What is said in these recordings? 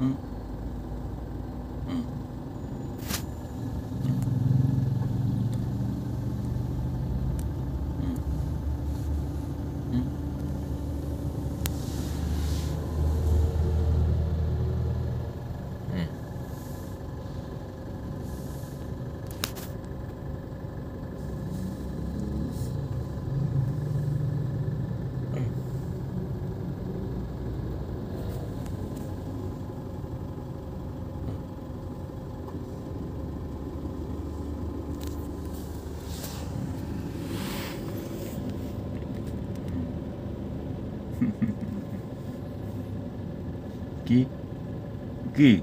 嗯。嗯。ぎぎ。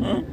うん。